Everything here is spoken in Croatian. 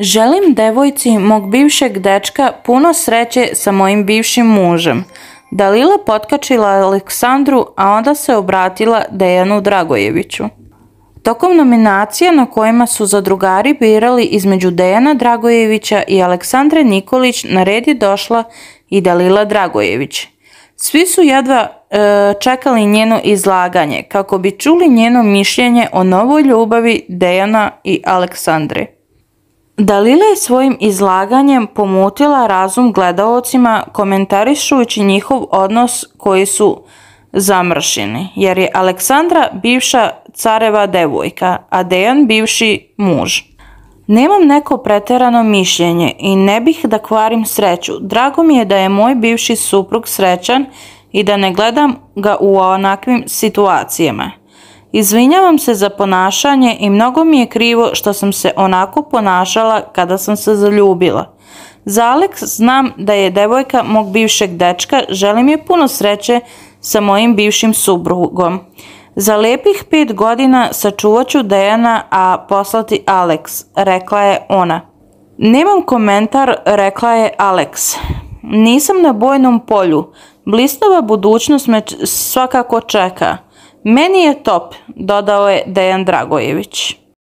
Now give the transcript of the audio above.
Želim devojci mog bivšeg dečka puno sreće sa mojim bivšim mužem. Dalila potkačila Aleksandru, a onda se obratila Dejanu Dragojeviću. Tokom nominacija na kojima su zadrugari birali između Dejana Dragojevića i Aleksandre Nikolić na red je došla i Dalila Dragojević. Svi su jedva e, čekali njeno izlaganje kako bi čuli njeno mišljenje o novoj ljubavi Dejana i Aleksandre. Dalila je svojim izlaganjem pomutila razum gledaocima komentarišujući njihov odnos koji su zamršeni, jer je Aleksandra bivša careva devojka, a Dejan bivši muž. Nemam neko preterano mišljenje i ne bih da kvarim sreću. Drago mi je da je moj bivši suprug srećan i da ne gledam ga u onakvim situacijama. Izvinjavam se za ponašanje i mnogo mi je krivo što sam se onako ponašala kada sam se zaljubila. Za Alex znam da je devojka mog bivšeg dečka, želim je puno sreće sa mojim bivšim subrugom. Za lepih pet godina sačuvat ću Dejana, a poslati Alex, rekla je ona. Nemam komentar, rekla je Alex. Nisam na bojnom polju. Blistava budućnost me svakako čeka. Meni je top, dodao je Dejan Dragojević.